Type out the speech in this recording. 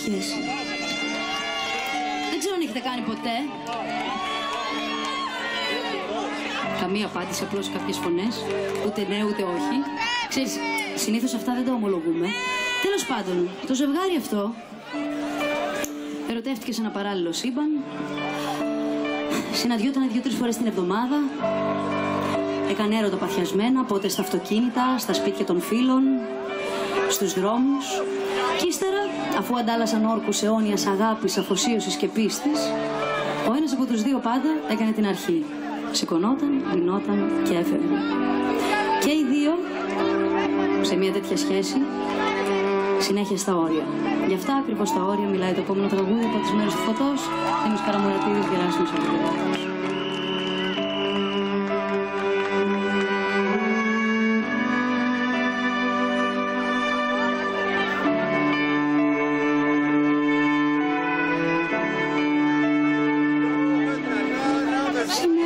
σχέση. Δεν ξέρω αν έχετε κάνει ποτέ. Καμία απάντηση, απλώς κάποιες φωνές. Ούτε ναι, ούτε όχι. Ξέρεις, συνήθως αυτά δεν τα ομολογούμε. Τέλος πάντων, το ζευγάρι αυτό ερωτεύτηκε σε ένα παράλληλο σύμπαν. Συναντιόταν δύο-τρεις φορές την εβδομάδα. Έκανε έρωτα παθιασμένα, πότε στα αυτοκίνητα, στα σπίτια των φίλων, στους δρόμους. Κι ύστερα, αφού αντάλλασαν όρκους αιώνιας αγάπης, αφοσίωσης και πίστης, ο ένας από τους δύο πάντα έκανε την αρχή. Σηκωνόταν, λυνόταν και έφευγε. Και οι δύο, σε μια τέτοια σχέση, συνέχεια στα όρια. Γι' αυτά ακριβώς τα όρια μιλάει το επόμενο τραγούδι από τις μέρες του φωτός. Είμαι Καραμουρατίδης, Γεράσιμος Αγγελιάδης. Bye.